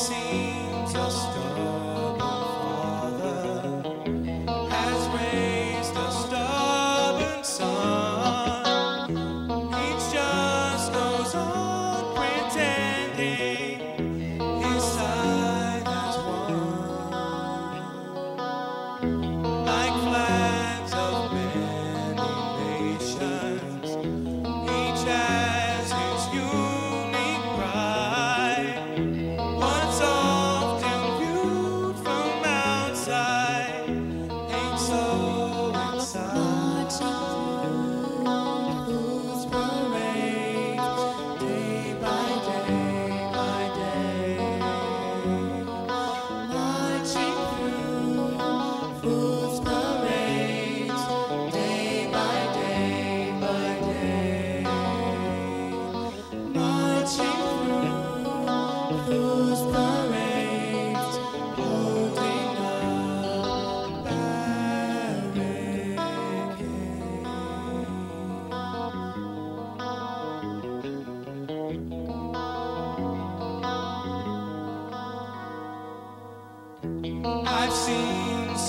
seems a storm.